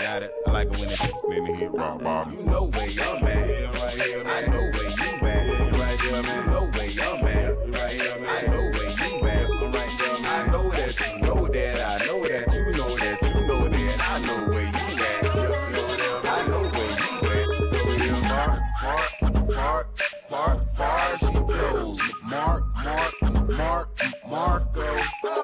it. I like it when it then it hit rock bottom. You know where I'm at. Right here, man. I know where you at. Right here, man. You know where I'm at. Right here, man. I know where you at. I know that you know that. I know that you know that you know that. I know where you at. I know where you at. She goes. Mark, mark, mark, mark.